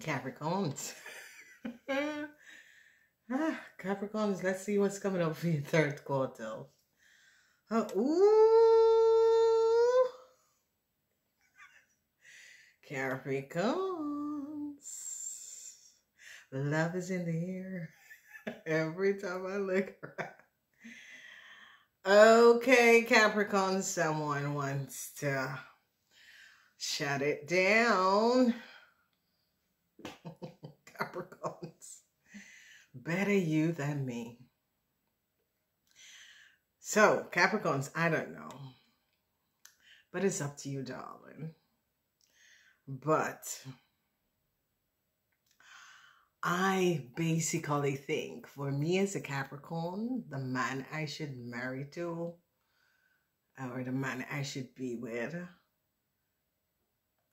Capricorns. ah, Capricorns, let's see what's coming up for your third quarter. Oh, ooh. Capricorns. Love is in the air. Every time I look around. Okay, Capricorn, someone wants to shut it down. Capricorns, better you than me. So, Capricorns, I don't know. But it's up to you, darling. But I basically think for me as a Capricorn, the man I should marry to or the man I should be with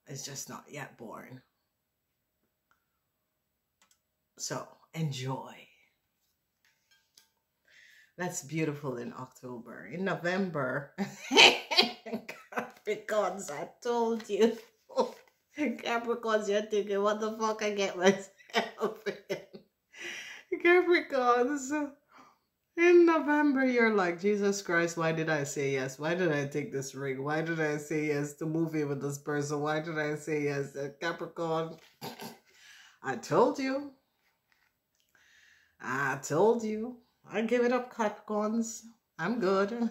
is just not yet born. So enjoy. That's beautiful in October. In November, Capricorns, I told you. Capricorns, you're thinking, what the fuck I get myself in? Capricorns. In November, you're like, Jesus Christ, why did I say yes? Why did I take this ring? Why did I say yes to moving with this person? Why did I say yes Capricorn? I told you. I told you. I give it up, Capricorns. I'm good.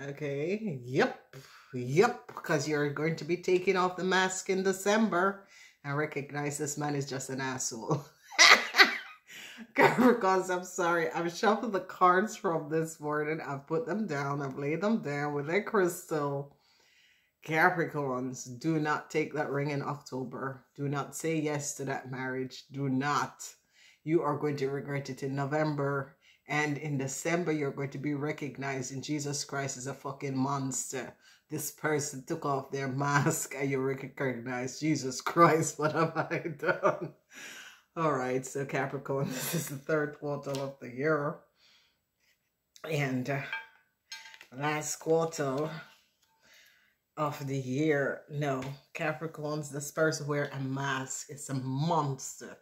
Okay. Yep. Yep. Because you're going to be taking off the mask in December and recognize this man is just an asshole. Capricorns, I'm sorry. I've shuffled the cards from this morning. I've put them down. I've laid them down with a crystal. Capricorns, do not take that ring in October. Do not say yes to that marriage. Do not. You are going to regret it in November. And in December, you're going to be recognizing Jesus Christ as a fucking monster this person took off their mask and you recognize Jesus Christ, what have I done? All right, so Capricorn, this is the third quarter of the year. And uh, last quarter of the year, no, Capricorns, this person wear a mask. It's a monster.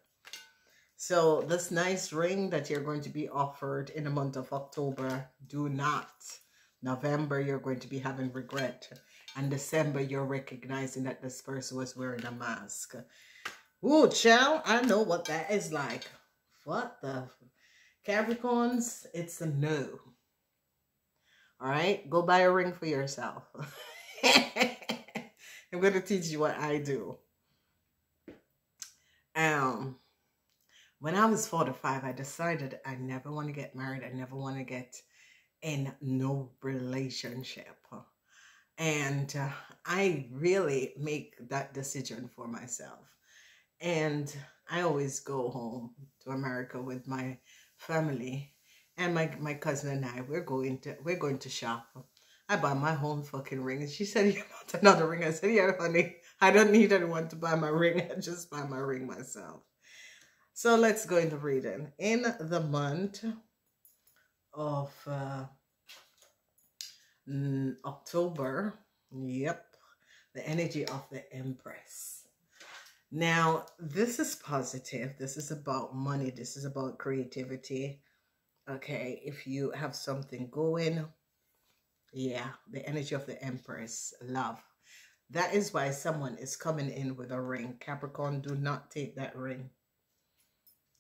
So this nice ring that you're going to be offered in the month of October, do not November, you're going to be having regret. And December, you're recognizing that this person was wearing a mask. Ooh, child, I know what that is like. What the? Capricorns, it's a no. All right, go buy a ring for yourself. I'm going to teach you what I do. Um, when I was 45, I decided I never want to get married. I never want to get in no relationship. And uh, I really make that decision for myself. And I always go home to America with my family and my, my cousin and I, we're going to we're going to shop. I buy my own fucking ring. And she said, You want another ring? I said, Yeah, honey, I don't need anyone to buy my ring. I just buy my ring myself. So let's go into reading. In the month of uh, October. Yep. The energy of the Empress. Now, this is positive. This is about money. This is about creativity. Okay. If you have something going, yeah, the energy of the Empress, love. That is why someone is coming in with a ring. Capricorn, do not take that ring.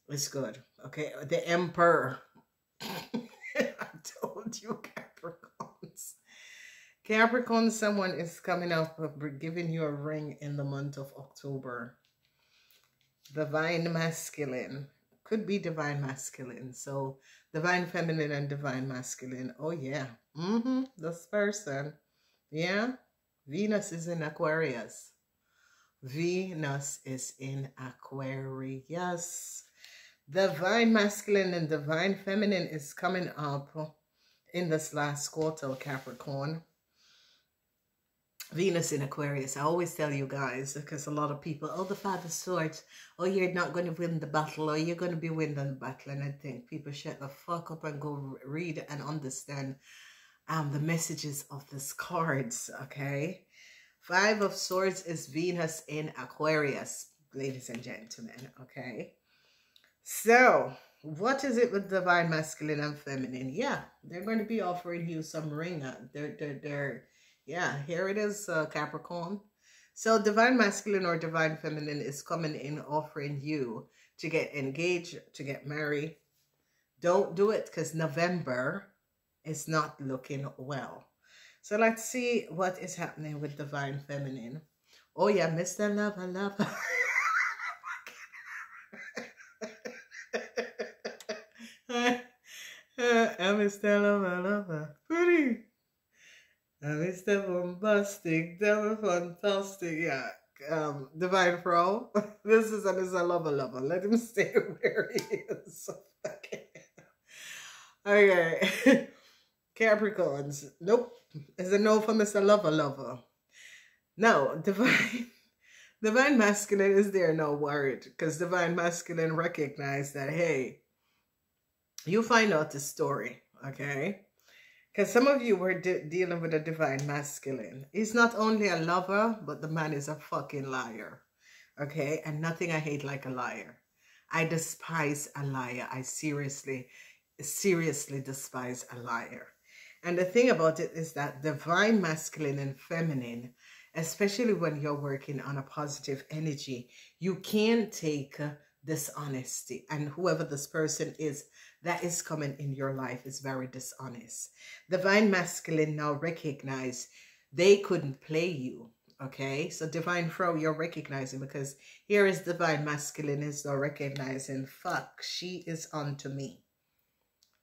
It's good. Okay. The Emperor. I told you, Capricorns. Capricorn, someone is coming up giving you a ring in the month of October. Divine masculine. Could be divine masculine. So divine feminine and divine masculine. Oh yeah. Mm-hmm. This person. Yeah. Venus is in Aquarius. Venus is in Aquarius. Divine masculine and divine feminine is coming up in this last quarter, Capricorn. Venus in Aquarius. I always tell you guys, because a lot of people, oh, the of Swords, oh, you're not going to win the battle, or you're going to be winning the battle. And I think people shut the fuck up and go read and understand um, the messages of these cards, okay? Five of Swords is Venus in Aquarius. ladies and gentlemen. Okay. So, what is it with divine masculine and feminine? Yeah, they're going to be offering you some ring. They're, they're, they're, yeah, here it is, uh, Capricorn. So, divine masculine or divine feminine is coming in offering you to get engaged, to get married. Don't do it because November is not looking well. So, let's see what is happening with divine feminine. Oh, yeah, Mr. Lover, Lover. I'm Mr. Lover, Lover. Pretty. I'm Mr. Boombastic, Devil Fantastic. Yeah. Um, Divine Pro. This is a Mr. Lover, Lover. Let him stay where he is. Okay. okay. Capricorns. Nope. It's a no for Mr. Lover, Lover. No, Divine. Divine Masculine is there no worried because Divine Masculine recognize that, hey, you find out the story, okay? Because some of you were de dealing with a Divine Masculine. He's not only a lover, but the man is a fucking liar, okay? And nothing I hate like a liar. I despise a liar. I seriously, seriously despise a liar. And the thing about it is that divine masculine and feminine especially when you're working on a positive energy, you can take dishonesty. And whoever this person is that is coming in your life is very dishonest. Divine masculine now recognize they couldn't play you. Okay, so divine fro, you're recognizing because here is divine masculine is now recognizing, fuck, she is onto me.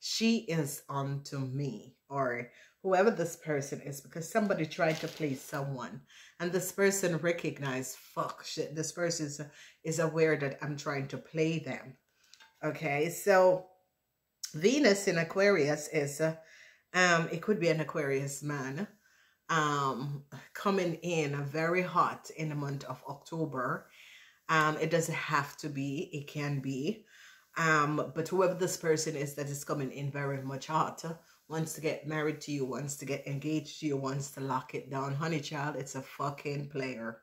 She is onto me. Or whoever this person is because somebody tried to play someone and this person recognized fuck shit this person is, is aware that i'm trying to play them okay so venus in aquarius is uh, um it could be an aquarius man um coming in very hot in the month of october um it doesn't have to be it can be um but whoever this person is that is coming in very much hot wants to get married to you, wants to get engaged to you, wants to lock it down. Honey child, it's a fucking player.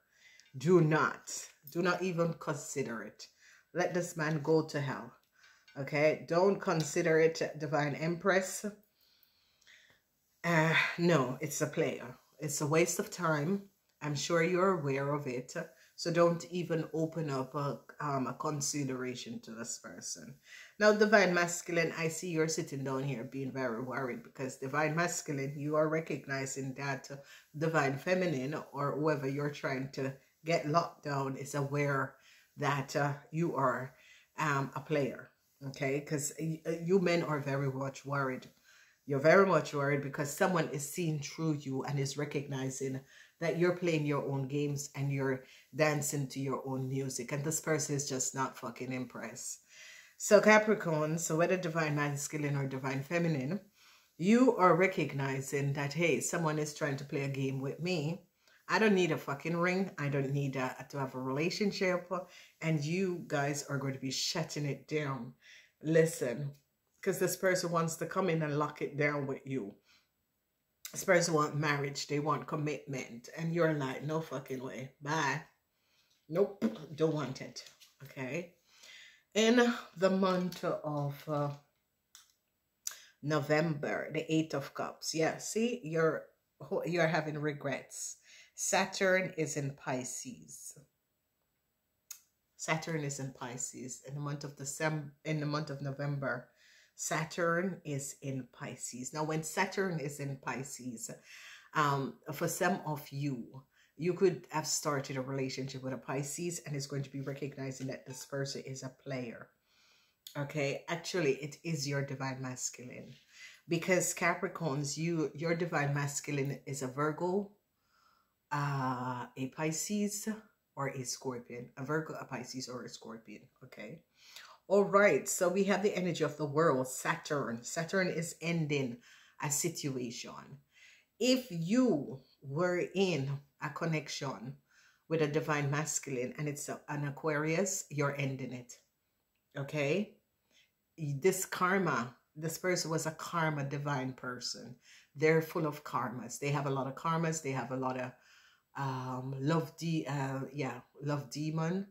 Do not, do not even consider it. Let this man go to hell. Okay, don't consider it divine empress. Uh, no, it's a player. It's a waste of time. I'm sure you're aware of it. So don't even open up a, um, a consideration to this person. Now, divine masculine, I see you're sitting down here being very worried because divine masculine, you are recognizing that divine feminine or whoever you're trying to get locked down is aware that uh, you are um, a player. Okay, because uh, you men are very much worried. You're very much worried because someone is seeing through you and is recognizing that you're playing your own games and you're dancing to your own music. And this person is just not fucking impressed. So Capricorn, so whether divine masculine or divine feminine, you are recognizing that, hey, someone is trying to play a game with me. I don't need a fucking ring. I don't need a, to have a relationship. And you guys are going to be shutting it down. Listen, because this person wants to come in and lock it down with you. This person want marriage. They want commitment. And you're like, no fucking way. Bye. Nope. Don't want it. Okay in the month of uh, November, the Eight of Cups. Yeah, see, you're you're having regrets. Saturn is in Pisces. Saturn is in Pisces in the month of December. In the month of November, Saturn is in Pisces. Now, when Saturn is in Pisces, um, for some of you, you could have started a relationship with a Pisces and it's going to be recognizing that this person is a player. Okay, actually, it is your divine masculine because Capricorns, you your divine masculine is a Virgo, uh, a Pisces, or a Scorpion. A Virgo, a Pisces, or a Scorpion. Okay. All right. So we have the energy of the world, Saturn. Saturn is ending a situation. If you were in a connection with a divine masculine and it's a, an Aquarius, you're ending it. Okay? This karma, this person was a karma divine person. They're full of karmas. They have a lot of karmas. They have a lot of um, love, de uh, yeah, love demon.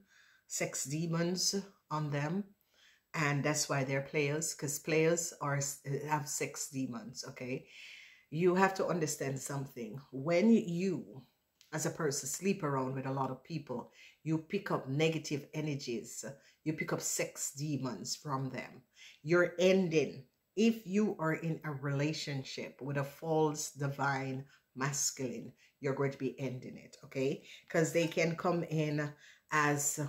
sex demons on them. And that's why they're players because players are have sex demons okay? You have to understand something. When you as a person sleep around with a lot of people you pick up negative energies. You pick up sex demons from them. You're ending. If you are in a relationship with a false divine masculine you're going to be ending it okay? Because they can come in as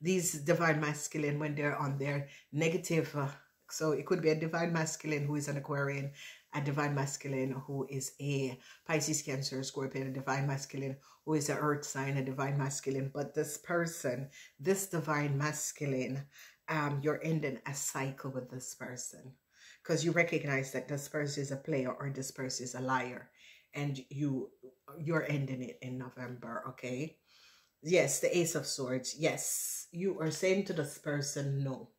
these divine masculine when they're on their negative uh, so it could be a divine masculine who is an aquarian a divine masculine who is a pisces cancer scorpion a divine masculine who is an earth sign a divine masculine. But this person this divine masculine um you're ending a cycle with this person because you recognize that this person is a player or this person is a liar and you you're ending it in november okay Yes, the Ace of Swords. Yes, you are saying to this person no.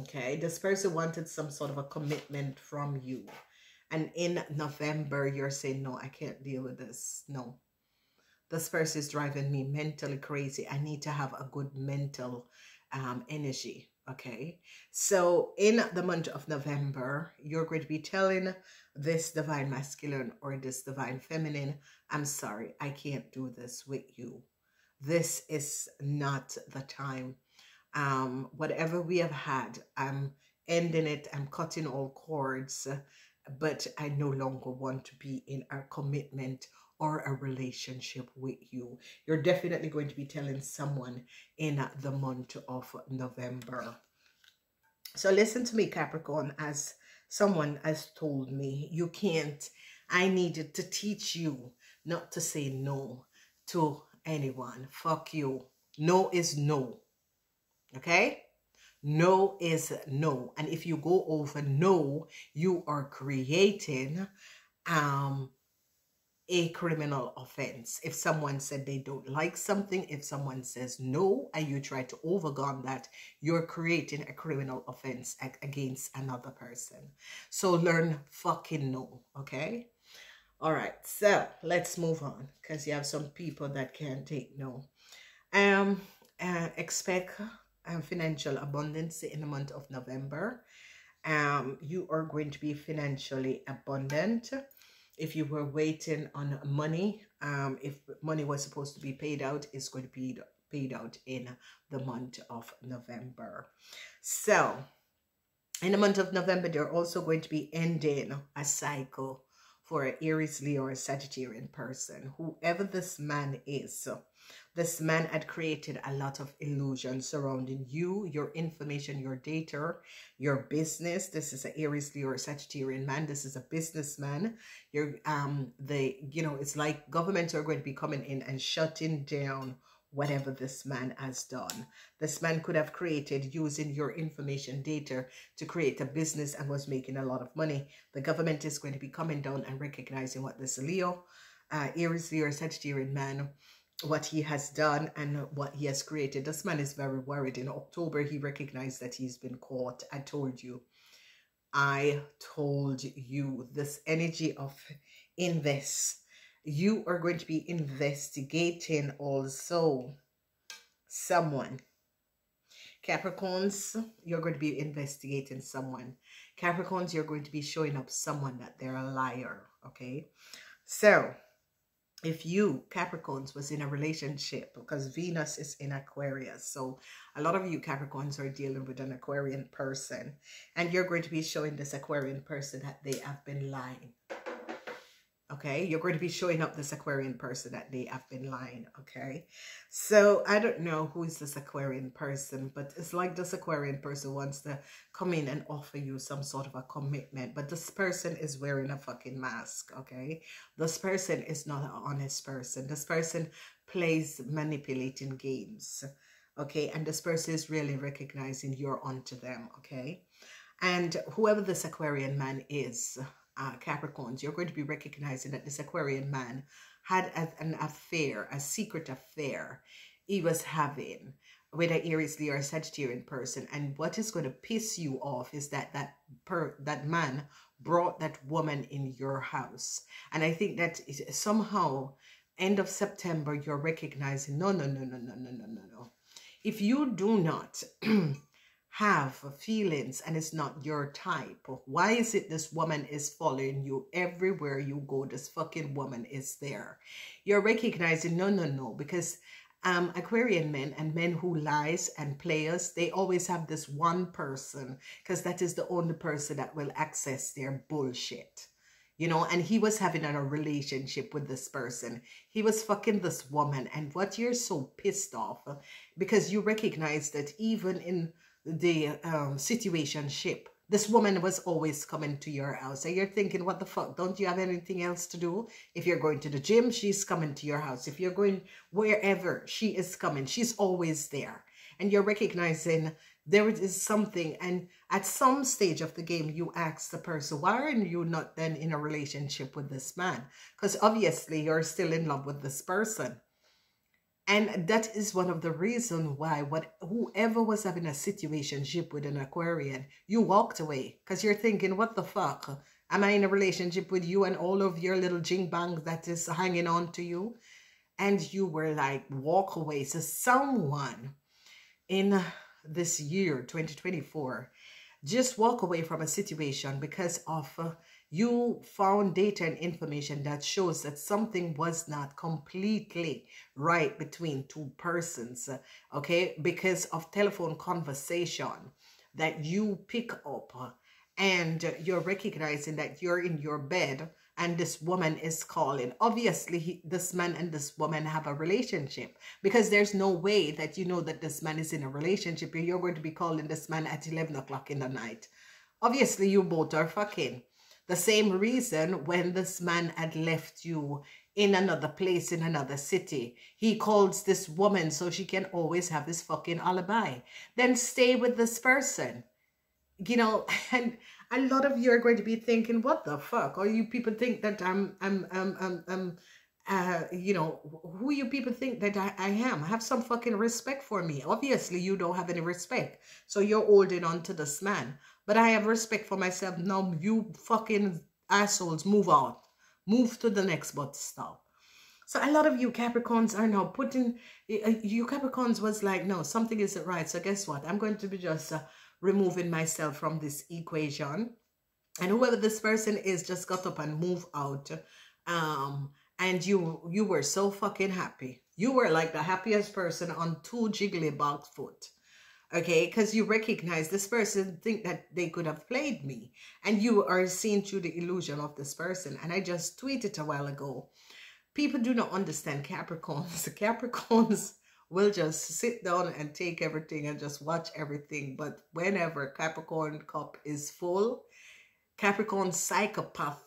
Okay, this person wanted some sort of a commitment from you. And in November, you're saying, no, I can't deal with this. No. This person is driving me mentally crazy. I need to have a good mental um, energy. Okay. So in the month of November, you're going to be telling this divine masculine or this divine feminine, I'm sorry, I can't do this with you. This is not the time. Um, whatever we have had, I'm ending it. I'm cutting all cords, but I no longer want to be in a commitment or a relationship with you. You're definitely going to be telling someone in the month of November. So listen to me, Capricorn, as someone has told me, you can't, I needed to teach you not to say no to anyone. Fuck you. No is no. Okay? No is no. And if you go over no, you are creating um a criminal offense. If someone said they don't like something, if someone says no, and you try to overcome that, you're creating a criminal offense against another person. So learn fucking no, okay? All right, so let's move on because you have some people that can't take no. Um, uh, expect uh, financial abundance in the month of November. Um, you are going to be financially abundant if you were waiting on money, um, if money was supposed to be paid out, it's going to be paid out in the month of November. So, in the month of November, they're also going to be ending a cycle for an Aries, Leo, or Sagittarian person, whoever this man is. So, this man had created a lot of illusions surrounding you, your information, your data, your business. This is an Aries, Leo, or Sagittarian man. This is a businessman. You're, um, the, you know, it's like governments are going to be coming in and shutting down whatever this man has done. This man could have created using your information data to create a business and was making a lot of money. The government is going to be coming down and recognizing what this Leo, uh, Aries, Leo, Sagittarian man what he has done and what he has created. This man is very worried. In October, he recognized that he's been caught. I told you. I told you this energy of invest. You are going to be investigating also someone. Capricorns, you're going to be investigating someone. Capricorns, you're going to be showing up someone that they're a liar. Okay. So, if you Capricorns was in a relationship because Venus is in Aquarius. So a lot of you Capricorns are dealing with an Aquarian person and you're going to be showing this Aquarian person that they have been lying. Okay, you're going to be showing up this Aquarian person that they have been lying. Okay, so I don't know who is this Aquarian person, but it's like this Aquarian person wants to come in and offer you some sort of a commitment, but this person is wearing a fucking mask. Okay, this person is not an honest person. This person plays manipulating games. Okay, and this person is really recognizing you're onto them. Okay, and whoever this Aquarian man is uh, Capricorns, you're going to be recognizing that this Aquarian man had a, an affair, a secret affair he was having with an Aries, Leo, or Sagittarian person. And what is going to piss you off is that that per that man brought that woman in your house. And I think that somehow end of September, you're recognizing no, no, no, no, no, no, no, no, no. If you do not have feelings and it's not your type, why is it this woman is following you everywhere you go? This fucking woman is there. You're recognizing no, no, no, because um, Aquarian men and men who lies and players, they always have this one person because that is the only person that will access their bullshit. You know, and he was having a relationship with this person. He was fucking this woman. And what you're so pissed off because you recognize that even in the um, situation ship, this woman was always coming to your house. And you're thinking what the fuck? Don't you have anything else to do? If you're going to the gym she's coming to your house. If you're going wherever she is coming. She's always there. And you're recognizing there is something. And at some stage of the game you ask the person why are you not then in a relationship with this man? Because obviously you're still in love with this person and that is one of the reasons why what whoever was having a situationship with an Aquarian, you walked away because you're thinking, what the fuck? Am I in a relationship with you and all of your little jing bangs that is hanging on to you? And you were like, walk away. So someone in this year, 2024, just walk away from a situation because of you found data and information that shows that something was not completely right between two persons, okay, because of telephone conversation that you pick up and you're recognizing that you're in your bed and this woman is calling. Obviously, he, this man and this woman have a relationship because there's no way that you know that this man is in a relationship and you're going to be calling this man at 11 o'clock in the night. Obviously, you both are fucking. The same reason when this man had left you in another place, in another city. He calls this woman so she can always have this fucking alibi. Then stay with this person. You know, and a lot of you are going to be thinking, what the fuck? Or you people think that I'm, I'm, I'm, I'm, I'm uh, you know, who you people think that I, I am. Have some fucking respect for me. Obviously, you don't have any respect. So you're holding on to this man. But I have respect for myself. Now you fucking assholes move out. Move to the next but stop. So a lot of you Capricorns are now putting, uh, you Capricorns was like, no, something isn't right. So guess what? I'm going to be just uh, removing myself from this equation. And whoever this person is just got up and move out. Um, and you you were so fucking happy. You were like the happiest person on two jiggly box foot okay? Because you recognize this person think that they could have played me. And you are seeing through the illusion of this person. And i just tweeted a while ago people do not understand capricorns. Capricorns will just sit down and take everything and just watch everything. But whenever capricorn cup is full capricorn psychopath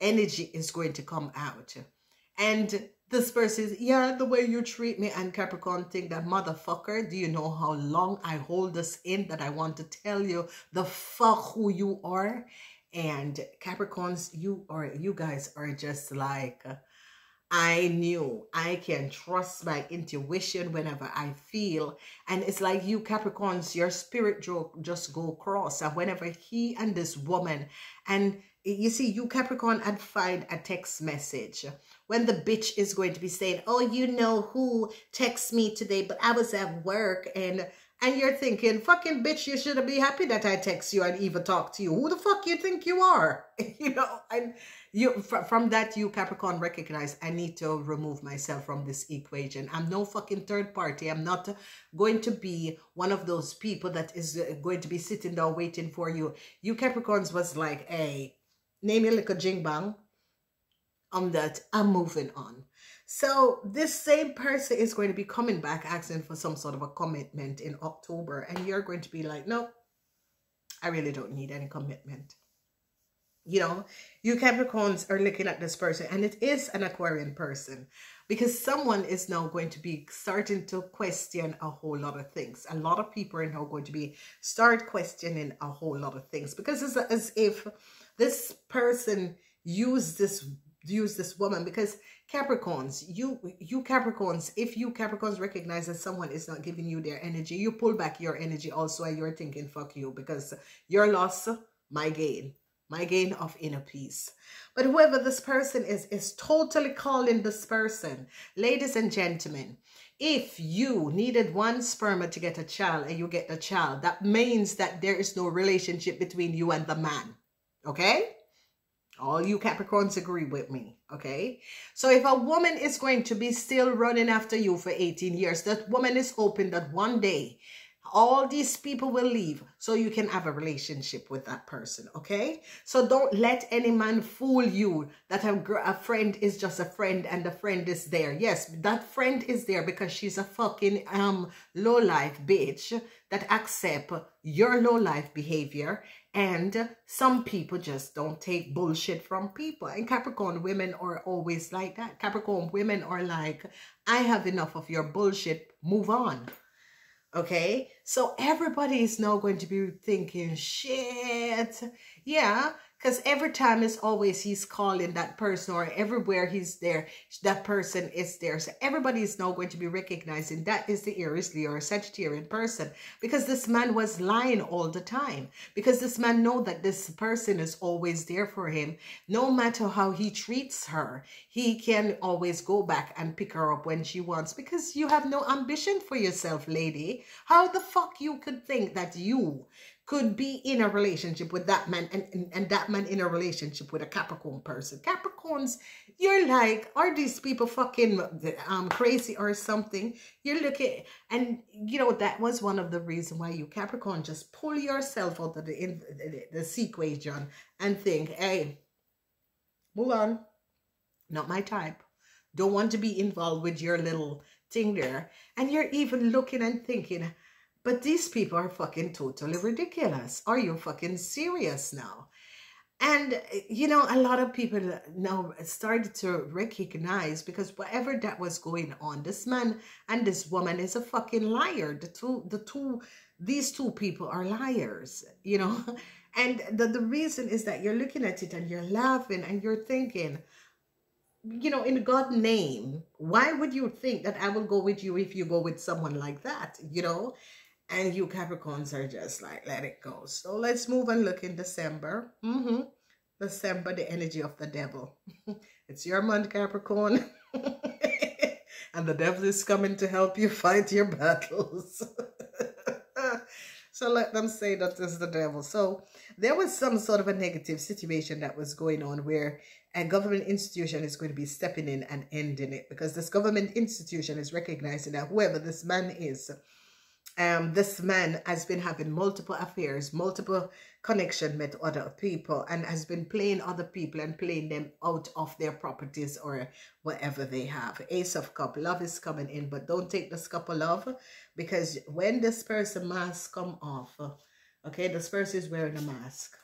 energy is going to come out. And this person is, yeah, the way you treat me and Capricorn think that motherfucker, do you know how long I hold this in that I want to tell you the fuck who you are? And Capricorns, you are, you guys are just like, I knew I can trust my intuition whenever I feel. And it's like you Capricorns, your spirit just go cross. And whenever he and this woman, and you see, you Capricorn, I'd find a text message when the bitch is going to be saying, oh, you know who texts me today, but I was at work and and you're thinking, fucking bitch, you should be happy that I text you and even talk to you. Who the fuck you think you are? you know, and you from that you Capricorn recognize I need to remove myself from this equation. I'm no fucking third party. I'm not going to be one of those people that is uh, going to be sitting there waiting for you. You Capricorns was like, hey, name your little jing bang on that I'm moving on. So this same person is going to be coming back asking for some sort of a commitment in October and you're going to be like, no, I really don't need any commitment. You know, you Capricorns are looking at this person and it is an Aquarian person because someone is now going to be starting to question a whole lot of things. A lot of people are now going to be start questioning a whole lot of things because it's as if this person used this use this woman because Capricorns, you you Capricorns, if you Capricorns recognize that someone is not giving you their energy, you pull back your energy also and you're thinking fuck you because your loss, my gain. my gain of inner peace. But whoever this person is, is totally calling this person. Ladies and gentlemen, if you needed one sperma to get a child and you get a child, that means that there is no relationship between you and the man. Okay? All you Capricorns agree with me, okay? So if a woman is going to be still running after you for 18 years, that woman is hoping that one day all these people will leave so you can have a relationship with that person okay? So don't let any man fool you that a, a friend is just a friend and the friend is there. Yes that friend is there because she's a fucking um low life bitch that accept your low life behavior and some people just don't take bullshit from people. And capricorn women are always like that. Capricorn women are like i have enough of your bullshit. Move on Okay, so everybody is now going to be thinking, shit, yeah, because every time it's always he's calling that person or everywhere he's there, that person is there. So everybody is now going to be recognizing that is the Aries, Leo, or Sagittarian person because this man was lying all the time. Because this man know that this person is always there for him. No matter how he treats her, he can always go back and pick her up when she wants because you have no ambition for yourself, lady. How the fuck you could think that you could be in a relationship with that man and, and, and that man in a relationship with a Capricorn person. Capricorns, you're like, are these people fucking um crazy or something? You're looking, and you know, that was one of the reasons why you Capricorn just pull yourself out of the, in, the, the equation and think, hey, move on. Not my type. Don't want to be involved with your little thing there. And you're even looking and thinking, but these people are fucking totally ridiculous. Are you fucking serious now? And, you know, a lot of people now started to recognize because whatever that was going on, this man and this woman is a fucking liar. The two, the two, these two people are liars, you know? And the, the reason is that you're looking at it and you're laughing and you're thinking, you know, in God's name, why would you think that I will go with you if you go with someone like that, you know? And you Capricorns are just like, let it go. So let's move and look in December. Mm -hmm. December, the energy of the devil. it's your month, Capricorn. and the devil is coming to help you fight your battles. so let them say that is the devil. So there was some sort of a negative situation that was going on where a government institution is going to be stepping in and ending it because this government institution is recognizing that whoever this man is, um, this man has been having multiple affairs, multiple connection with other people and has been playing other people and playing them out of their properties or whatever they have. Ace of Cup, love is coming in, but don't take this cup of love because when this person mask come off, okay, this person is wearing a mask.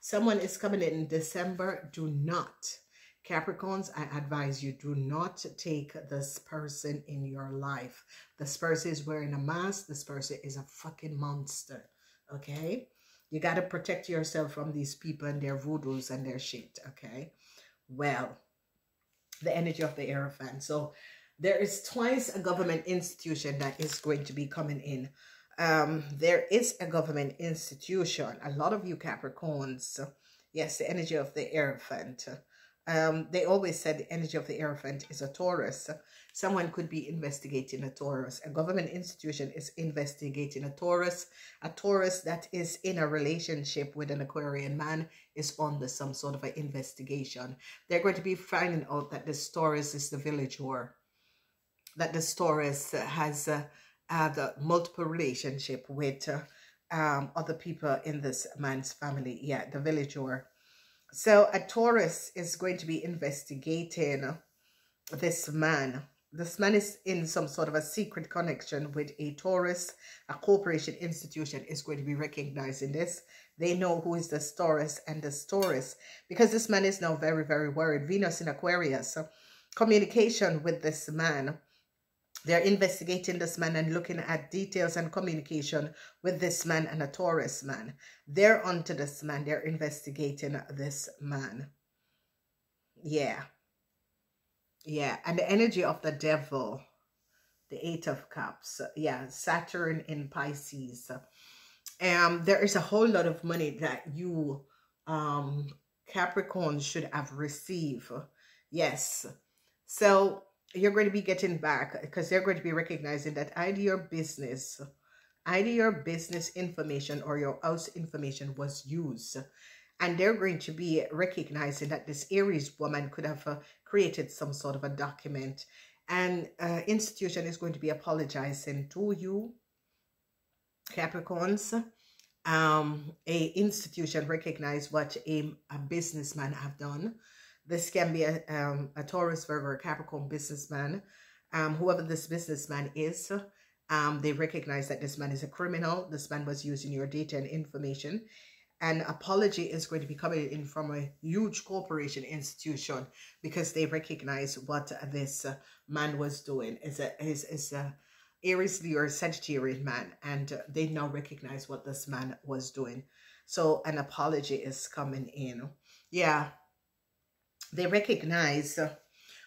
Someone is coming in December, do not Capricorns, I advise you, do not take this person in your life. This person is wearing a mask. This person is a fucking monster, okay? You got to protect yourself from these people and their voodoos and their shit, okay? Well, the energy of the Hierophant. So there is twice a government institution that is going to be coming in. Um, there is a government institution. A lot of you Capricorns, yes, the energy of the Hierophant. Um, they always said the energy of the Hierophant is a Taurus. Someone could be investigating a Taurus. A government institution is investigating a Taurus. A Taurus that is in a relationship with an Aquarian man is under some sort of an investigation. They're going to be finding out that this Taurus is the village whore. That this Taurus has uh, had a multiple relationship with uh, um, other people in this man's family. Yeah, the village whore so a Taurus is going to be investigating this man. This man is in some sort of a secret connection with a Taurus. A corporation institution is going to be recognizing this. They know who is the Taurus and the Taurus because this man is now very, very worried. Venus in Aquarius. Communication with this man they're investigating this man and looking at details and communication with this man and a Taurus man. They're onto this man. They're investigating this man. Yeah. Yeah. And the energy of the devil, the Eight of Cups. Yeah. Saturn in Pisces. Um, there is a whole lot of money that you um, Capricorn should have received. Yes. So you're going to be getting back because they're going to be recognizing that either your business, either your business information or your house information was used. And they're going to be recognizing that this Aries woman could have uh, created some sort of a document. And uh, institution is going to be apologizing to you, Capricorns. Um, a institution recognize what a, a businessman have done this can be a, um, a Taurus, Virgo, or Capricorn businessman. Um, whoever this businessman is, um, they recognize that this man is a criminal. This man was using your data and information. An apology is going to be coming in from a huge corporation institution because they recognize what this man was doing. Is a is is a Aries, Leo, Sagittarian man, and they now recognize what this man was doing. So an apology is coming in. Yeah, they recognize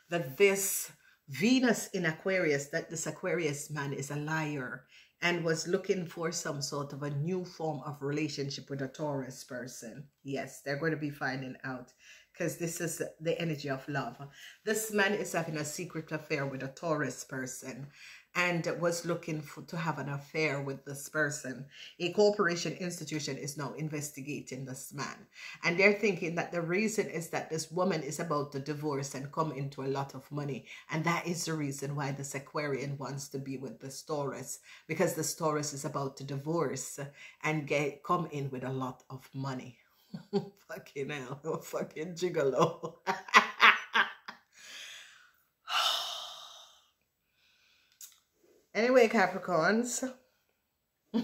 that this Venus in Aquarius, that this Aquarius man is a liar and was looking for some sort of a new form of relationship with a Taurus person. Yes, they're going to be finding out because this is the energy of love. This man is having a secret affair with a Taurus person and was looking for, to have an affair with this person. A corporation institution is now investigating this man. And they're thinking that the reason is that this woman is about to divorce and come into a lot of money. And that is the reason why this Aquarian wants to be with the Taurus. Because the Taurus is about to divorce and get come in with a lot of money. fucking hell. Fucking gigolo. Anyway, Capricorns.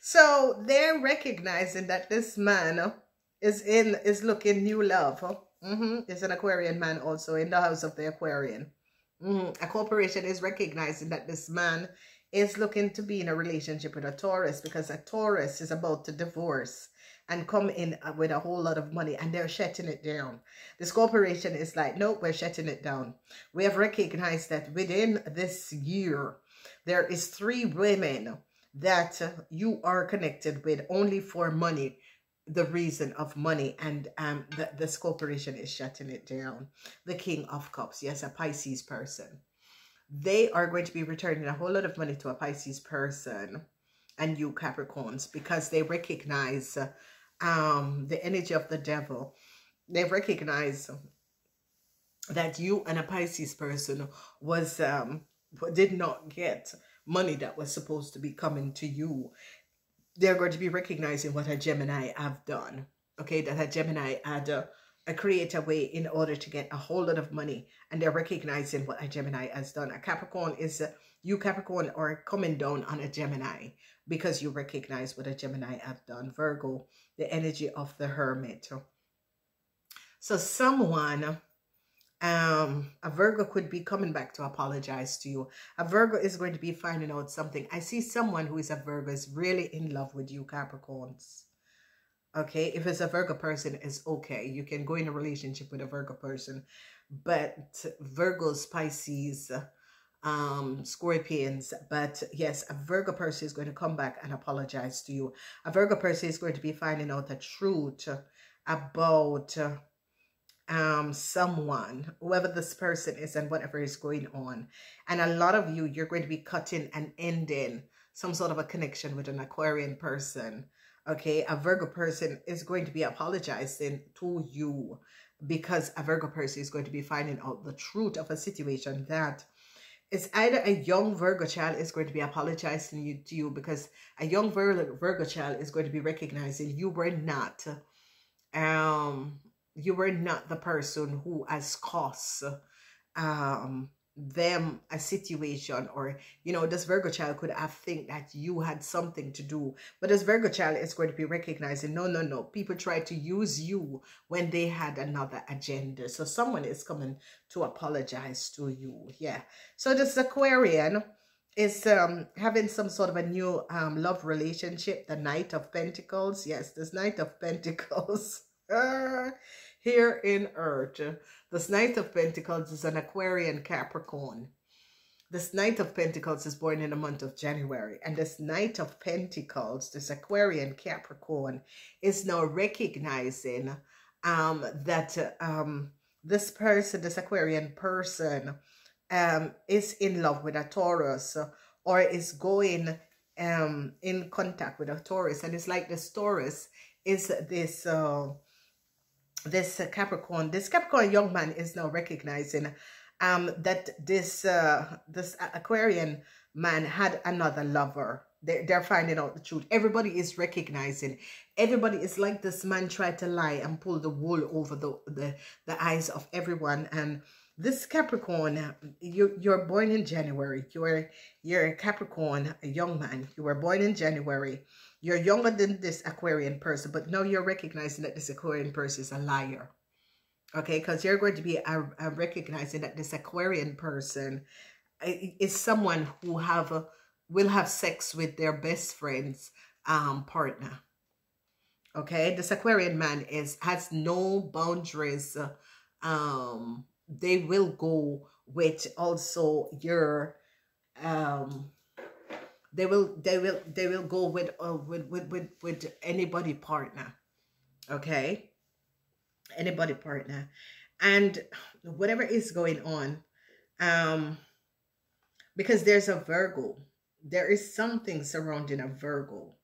so they're recognizing that this man is in is looking new love. Mm -hmm. Is an Aquarian man also in the house of the Aquarian. Mm -hmm. A corporation is recognizing that this man is looking to be in a relationship with a Taurus because a Taurus is about to divorce and come in uh, with a whole lot of money and they're shutting it down. This corporation is like, nope, we're shutting it down. We have recognized that within this year, there is three women that you are connected with only for money the reason of money and um the, this corporation is shutting it down the king of cups yes a pisces person they are going to be returning a whole lot of money to a pisces person and you capricorns because they recognize uh, um, the energy of the devil, they recognize that you and a Pisces person was um, did not get money that was supposed to be coming to you. They're going to be recognizing what a Gemini have done. Okay, that a Gemini had a, a create a way in order to get a whole lot of money, and they're recognizing what a Gemini has done. A Capricorn is you Capricorn are coming down on a Gemini because you recognize what a Gemini have done. Virgo the energy of the hermit. So someone, um, a Virgo could be coming back to apologize to you. A Virgo is going to be finding out something. I see someone who is a Virgo is really in love with you, Capricorns. Okay, if it's a Virgo person, it's okay. You can go in a relationship with a Virgo person. But Virgos, Pisces, um scorpions but yes a virgo person is going to come back and apologize to you a virgo person is going to be finding out the truth about um someone whoever this person is and whatever is going on and a lot of you you're going to be cutting and ending some sort of a connection with an aquarian person okay a virgo person is going to be apologizing to you because a virgo person is going to be finding out the truth of a situation that it's either a young Virgo child is going to be apologizing you, to you because a young Virgo, Virgo child is going to be recognizing you were not, um, you were not the person who has caused, um, them a situation or you know this virgo child could have think that you had something to do. But this virgo child is going to be recognizing no no no people try to use you when they had another agenda. So someone is coming to apologize to you. Yeah. So this aquarian is um having some sort of a new um love relationship the knight of pentacles. Yes this knight of pentacles here in earth this Knight of Pentacles is an Aquarian Capricorn. this Knight of Pentacles is born in the month of January. And this Knight of Pentacles, this Aquarian Capricorn, is now recognizing um, that um, this person, this Aquarian person, um, is in love with a Taurus or is going um, in contact with a Taurus. And it's like this Taurus is this... Uh, this Capricorn, this Capricorn young man is now recognizing um, that this uh, this Aquarian man had another lover. They're, they're finding out the truth. Everybody is recognizing. Everybody is like this man tried to lie and pull the wool over the, the, the eyes of everyone. And this Capricorn, you, you're born in January. You're, you're a Capricorn, a young man. You were born in January. You're younger than this Aquarian person, but now you're recognizing that this Aquarian person is a liar okay? Because you're going to be a, a recognizing that this aquarian person is someone who have will have sex with their best friend's um partner okay? This aquarian man is has no boundaries um they will go with also your um they will they will they will go with uh, with, with with with anybody partner okay? Anybody partner. And whatever is going on um because there's a virgo. There is something surrounding a virgo.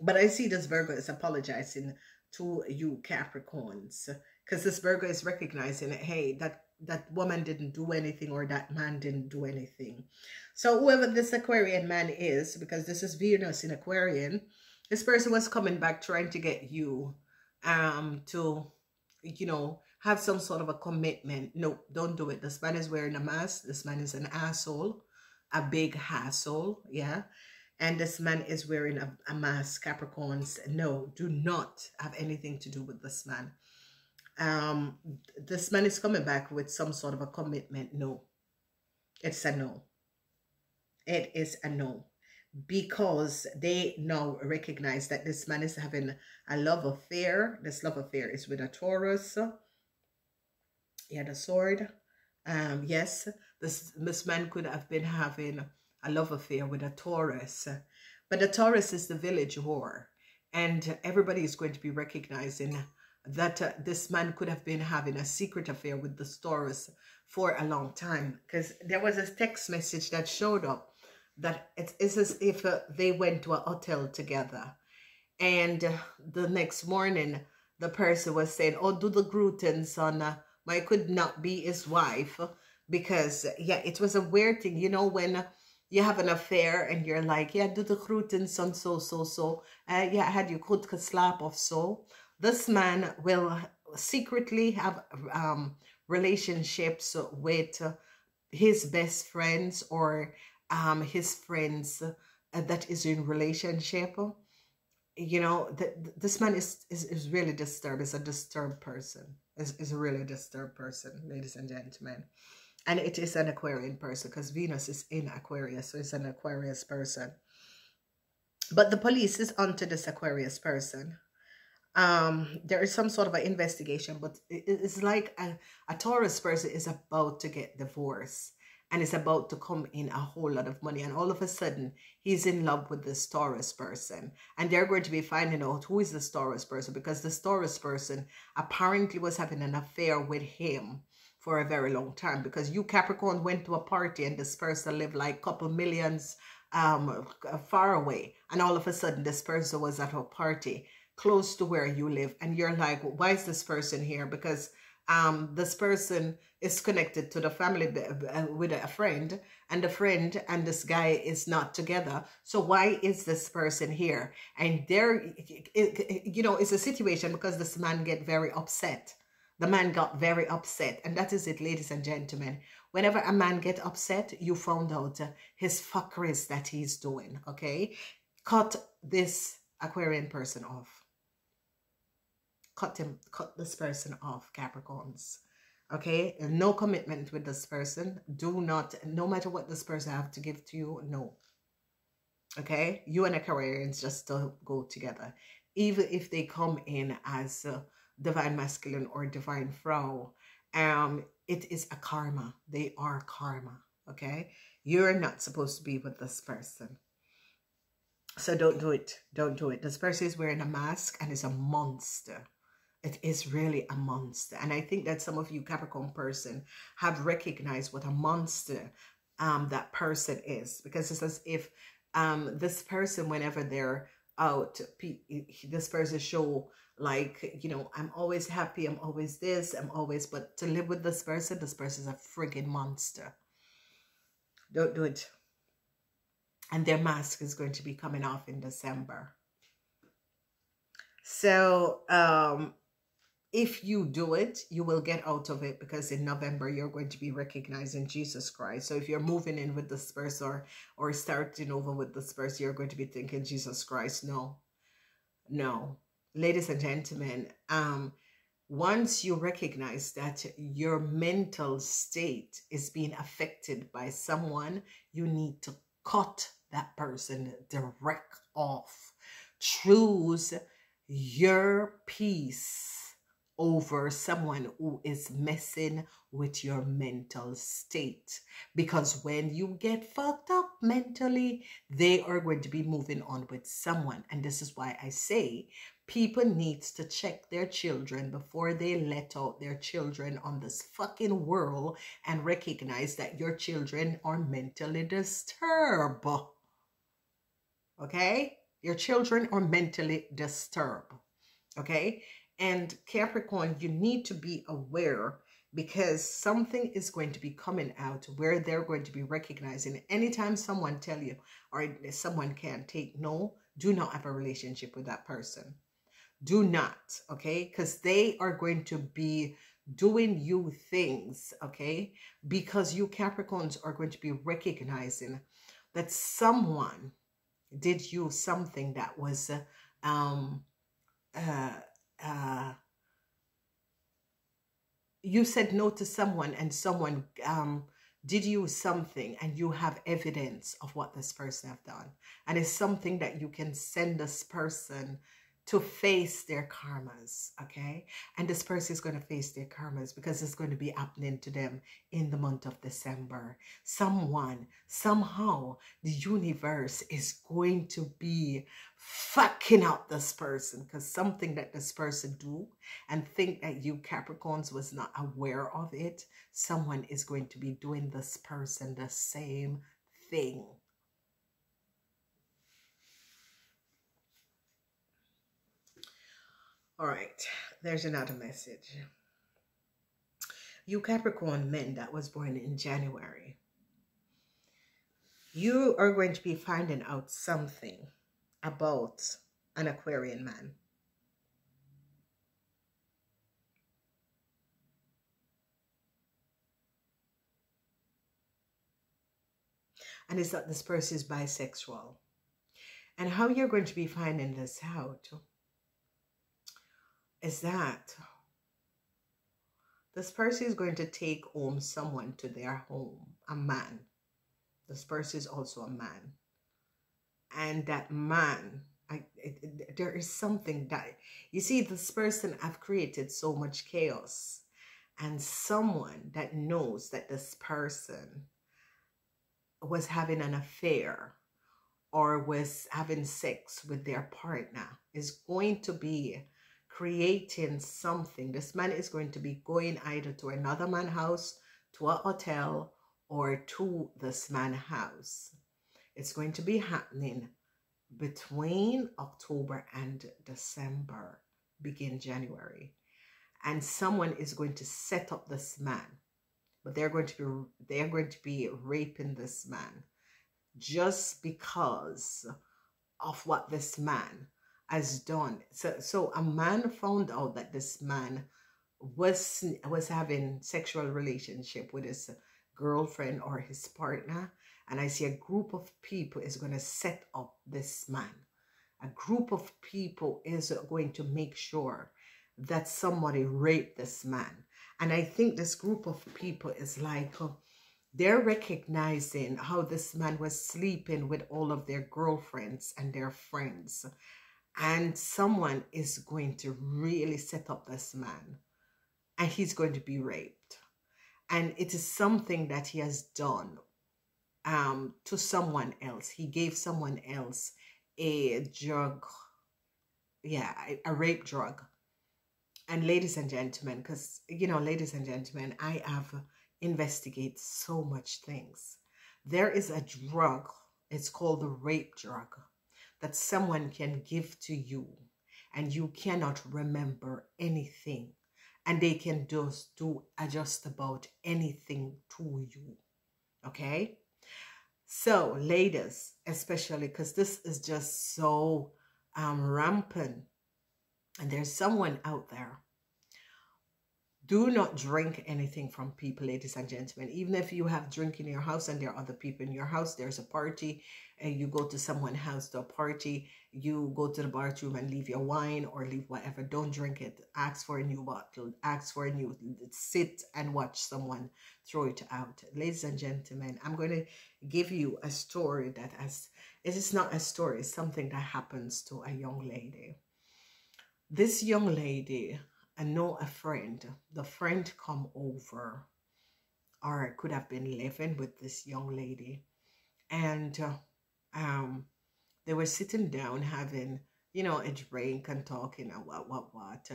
But i see this virgo is apologizing to you capricorns because this virgo is recognizing that hey that that woman didn't do anything or that man didn't do anything so whoever this aquarian man is because this is venus in aquarian this person was coming back trying to get you um to you know, have some sort of a commitment. No, don't do it. This man is wearing a mask. This man is an asshole, a big asshole. Yeah. And this man is wearing a, a mask, Capricorns. No, do not have anything to do with this man. Um, this man is coming back with some sort of a commitment. No, it's a no. It is a no because they now recognize that this man is having a love affair. This love affair is with a Taurus. Yeah, the sword. Um, yes, this, this man could have been having a love affair with a Taurus. But the Taurus is the village whore. And everybody is going to be recognizing that uh, this man could have been having a secret affair with the Taurus for a long time. Because there was a text message that showed up that it is as if uh, they went to a hotel together. And uh, the next morning, the person was saying, oh, do the gluten, son. Uh, I could not be his wife because, yeah, it was a weird thing. You know, when you have an affair and you're like, yeah, do the gluten, son, so, so, so. Uh, yeah, had you could slap off so. This man will secretly have um, relationships with his best friends or um, his friends that is in relationship. You know, that this man is, is, is really disturbed. Is a disturbed person. Is, is a really disturbed person, ladies and gentlemen. And it is an Aquarian person because Venus is in Aquarius. So it's an Aquarius person. But the police is onto this Aquarius person um there is some sort of an investigation but it's like a, a taurus person is about to get divorced and it's about to come in a whole lot of money. And all of a sudden, he's in love with this Taurus person. And they're going to be finding out who is the Taurus person because the Taurus person apparently was having an affair with him for a very long time because you Capricorn went to a party and this person lived like a couple millions um far away and all of a sudden this person was at a party close to where you live and you're like why is this person here because um, this person is connected to the family uh, with a friend and the friend and this guy is not together. So why is this person here? And there, you know, it's a situation because this man get very upset. The man got very upset. And that is it, ladies and gentlemen. Whenever a man get upset, you found out his fuckeries that he's doing, okay? Cut this Aquarian person off cut him, cut this person off, Capricorns. Okay, no commitment with this person. Do not, no matter what this person have to give to you, no. Okay, you and a Aquarians just don't go together. Even if they come in as divine masculine or divine Frau, um, it is a karma. They are karma. Okay? You're not supposed to be with this person. So don't do it. Don't do it. This person is wearing a mask and is a monster. It is really a monster. And I think that some of you Capricorn person have recognized what a monster um, that person is. Because it's as if um, this person, whenever they're out, this person show like, you know, I'm always happy, I'm always this, I'm always, but to live with this person, this person is a friggin' monster. Don't do it. And their mask is going to be coming off in December. So, um, if you do it, you will get out of it because in November you're going to be recognizing Jesus Christ. So if you're moving in with the Spurs or or starting over with the Spurs, you're going to be thinking Jesus Christ. No, no, ladies and gentlemen. Um, once you recognize that your mental state is being affected by someone, you need to cut that person direct off. Choose your peace over someone who is messing with your mental state. Because when you get fucked up mentally, they are going to be moving on with someone. And this is why I say people needs to check their children before they let out their children on this fucking world and recognize that your children are mentally disturbed. Okay? Your children are mentally disturbed. Okay? And Capricorn, you need to be aware because something is going to be coming out where they're going to be recognizing anytime someone tell you or someone can't take no, do not have a relationship with that person. Do not, okay? Because they are going to be doing you things, okay? Because you Capricorns are going to be recognizing that someone did you something that was um uh uh, you said no to someone and someone um, did you something and you have evidence of what this person have done? And it's something that you can send this person to face their karmas, okay? And this person is going to face their karmas because it's going to be happening to them in the month of December. Someone, somehow, the universe is going to be fucking out this person because something that this person do and think that you Capricorns was not aware of it, someone is going to be doing this person the same thing All right, there's another message. You Capricorn men that was born in January, you are going to be finding out something about an Aquarian man. And it's that this person is bisexual. And how you're going to be finding this out is that this person is going to take home someone to their home, a man. This person is also a man. And that man, I, it, it, there is something that, you see, this person have created so much chaos. And someone that knows that this person was having an affair or was having sex with their partner is going to be creating something. This man is going to be going either to another man house, to a hotel, or to this man house. It's going to be happening between October and December, begin January. And someone is going to set up this man. But they're going to be they're going to be raping this man just because of what this man has done. So, so a man found out that this man was was having sexual relationship with his girlfriend or his partner, and I see a group of people is going to set up this man. A group of people is going to make sure that somebody raped this man. And I think this group of people is like, uh, they're recognizing how this man was sleeping with all of their girlfriends and their friends and someone is going to really set up this man and he's going to be raped and it is something that he has done um, to someone else. He gave someone else a drug, yeah, a, a rape drug. And ladies and gentlemen, because, you know, ladies and gentlemen, I have investigated so much things. There is a drug, it's called the rape drug, that someone can give to you and you cannot remember anything. And they can just do just about anything to you okay? So ladies especially because this is just so um rampant. And there's someone out there do not drink anything from people ladies and gentlemen. Even if you have drink in your house and there are other people in your house there's a party and you go to someone's house to a party you go to the bathroom and leave your wine or leave whatever. Don't drink it. Ask for a new bottle. Ask for a new sit and watch someone throw it out. Ladies and gentlemen i'm going to give you a story that has it is not a story it's something that happens to a young lady. This young lady I know a friend. The friend come over or could have been living with this young lady. And uh, um, they were sitting down having, you know, a drink and talking and what, what, what.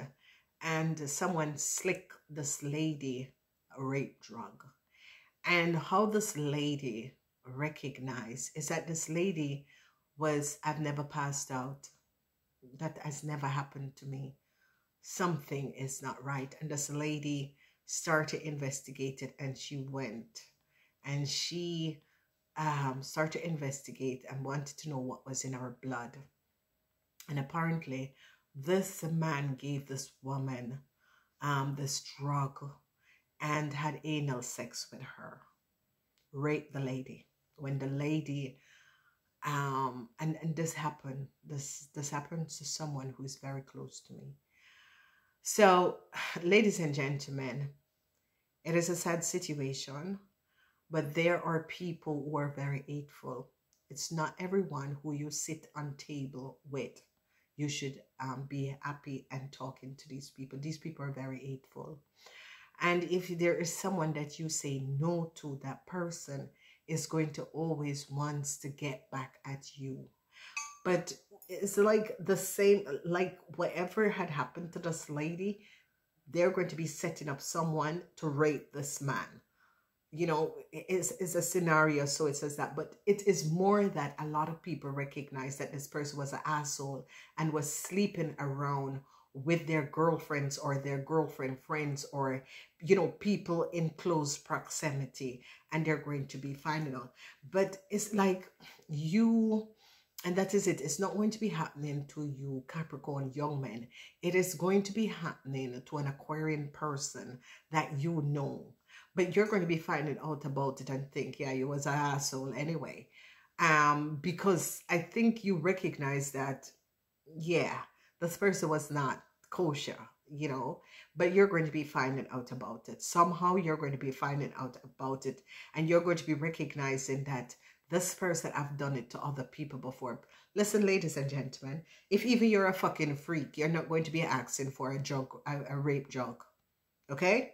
And someone slick this lady a rape drug. And how this lady recognized is that this lady was, I've never passed out. That has never happened to me something is not right. And this lady started investigating and she went and she um, started to investigate and wanted to know what was in her blood. And apparently, this man gave this woman um, this drug and had anal sex with her, raped the lady. When the lady, um, and, and this happened, this, this happened to someone who is very close to me. So, ladies and gentlemen, it is a sad situation, but there are people who are very hateful. It's not everyone who you sit on table with. You should um, be happy and talking to these people. These people are very hateful. And if there is someone that you say no to, that person is going to always wants to get back at you. But it's like the same, like whatever had happened to this lady, they're going to be setting up someone to rape this man. You know, it's, it's a scenario, so it says that. But it is more that a lot of people recognize that this person was an asshole and was sleeping around with their girlfriends or their girlfriend friends or you know people in close proximity and they're going to be finding out but it's like you and that is it. It's not going to be happening to you, Capricorn young men. It is going to be happening to an Aquarian person that you know. But you're going to be finding out about it and think, yeah, you was an asshole anyway. Um, because I think you recognize that, yeah, this person was not kosher, you know, but you're going to be finding out about it. Somehow you're going to be finding out about it and you're going to be recognizing that this person I've done it to other people before. Listen, ladies and gentlemen, if even you're a fucking freak, you're not going to be asking for a joke, a, a rape joke. Okay?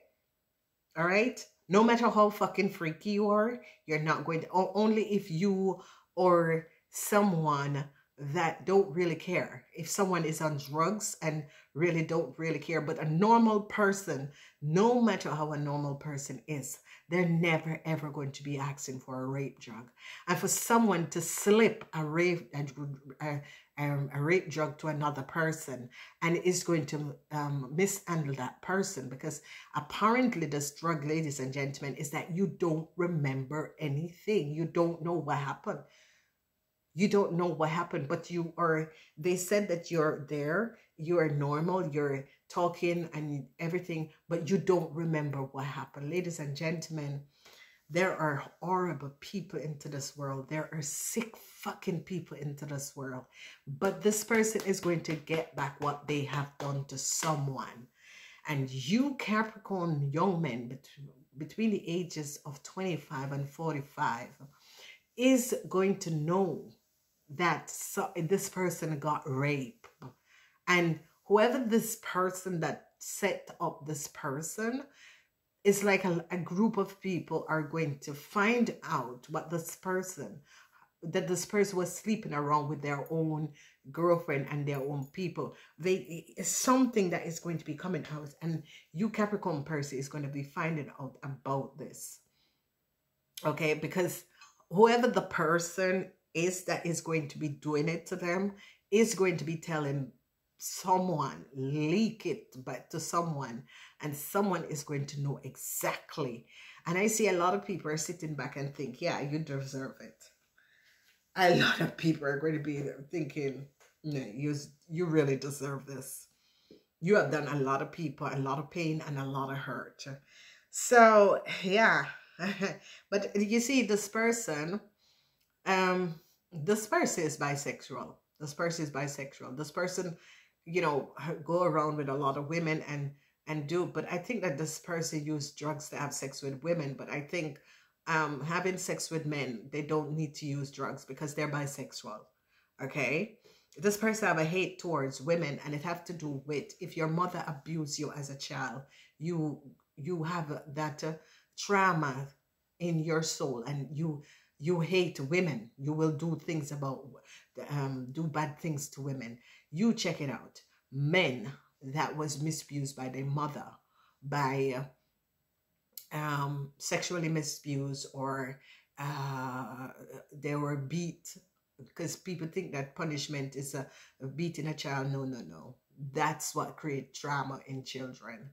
All right? No matter how fucking freaky you are, you're not going to, only if you or someone that don't really care. If someone is on drugs and really don't really care, but a normal person, no matter how a normal person is, they're never ever going to be asking for a rape drug. And for someone to slip a rape a, a, a rape drug to another person and is going to um, mishandle that person because apparently this drug, ladies and gentlemen, is that you don't remember anything. You don't know what happened. You don't know what happened, but you are, they said that you're there, you are normal, you're talking and everything, but you don't remember what happened. Ladies and gentlemen, there are horrible people into this world. There are sick fucking people into this world. But this person is going to get back what they have done to someone. And you Capricorn young men between the ages of 25 and 45 is going to know that so, this person got raped. And whoever this person that set up this person, it's like a, a group of people are going to find out what this person that this person was sleeping around with their own girlfriend and their own people. They something that is going to be coming out, and you Capricorn person is going to be finding out about this. Okay, because whoever the person is that is going to be doing it to them is going to be telling someone, leak it but to someone, and someone is going to know exactly. And I see a lot of people are sitting back and think, yeah, you deserve it. A lot of people are going to be thinking, no, you, you really deserve this. You have done a lot of people, a lot of pain, and a lot of hurt. So, yeah. but you see, this person, um, this person is bisexual. This person is bisexual. This person, you know, go around with a lot of women and and do. But I think that this person used drugs to have sex with women. But I think um, having sex with men, they don't need to use drugs because they're bisexual. Okay. This person have a hate towards women, and it have to do with if your mother abused you as a child, you you have that uh, trauma in your soul, and you you hate women. You will do things about, um, do bad things to women. You check it out. Men that was misused by their mother, by um, sexually misused or uh, they were beat because people think that punishment is a, a beating a child. No, no, no. That's what creates trauma in children.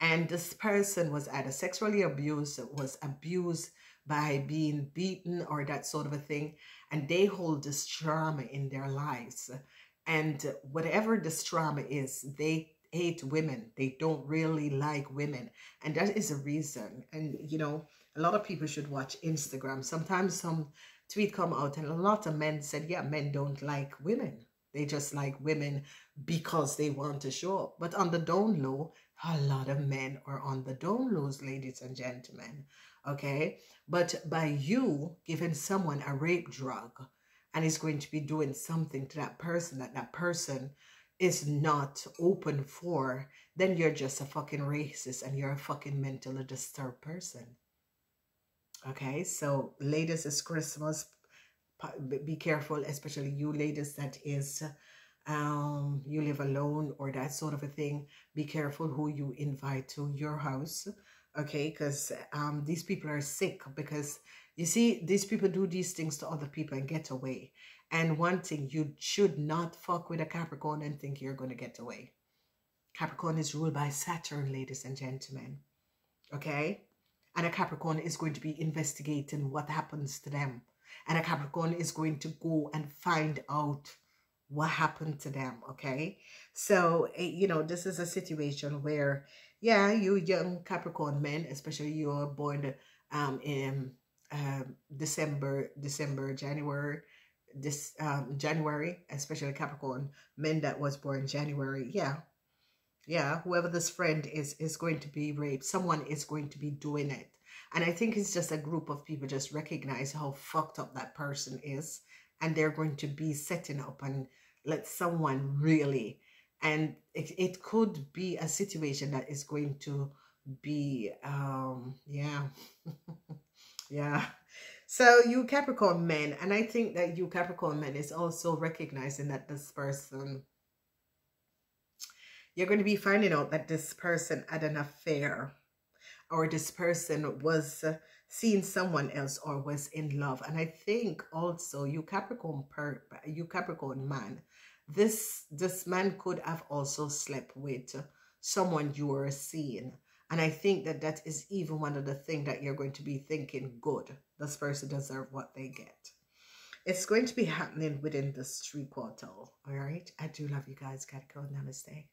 And this person was either sexually abused, was abused by being beaten or that sort of a thing. And they hold this trauma in their lives. And whatever this trauma is, they hate women. They don't really like women. And that is a reason. And, you know, a lot of people should watch Instagram. Sometimes some tweet come out and a lot of men said, yeah, men don't like women. They just like women because they want to show up. But on the down low, a lot of men are on the down lows, ladies and gentlemen okay? But by you giving someone a rape drug and is going to be doing something to that person that that person is not open for, then you're just a fucking racist and you're a fucking mentally disturbed person. Okay, so ladies, it's Christmas. Be careful, especially you ladies that is um you live alone or that sort of a thing. Be careful who you invite to your house okay? Because um these people are sick because you see these people do these things to other people and get away. And one thing you should not fuck with a capricorn and think you're going to get away. Capricorn is ruled by saturn ladies and gentlemen okay? And a capricorn is going to be investigating what happens to them. And a capricorn is going to go and find out what happened to them okay so eh, you know this is a situation where yeah, you young Capricorn men, especially you are born um in um December, December, January, this um January, especially Capricorn men that was born January. Yeah. Yeah, whoever this friend is is going to be raped. Someone is going to be doing it. And I think it's just a group of people just recognize how fucked up that person is. And they're going to be setting up and let someone really and it, it could be a situation that is going to be um yeah yeah. So you capricorn men and i think that you capricorn men is also recognizing that this person you're going to be finding out that this person had an affair or this person was seeing someone else or was in love. And i think also you capricorn per you capricorn man this this man could have also slept with someone you were seeing. And i think that that is even one of the things that you're going to be thinking good this person deserve what they get. It's going to be happening within this three quarter all right. I do love you guys. Gotta go. Namaste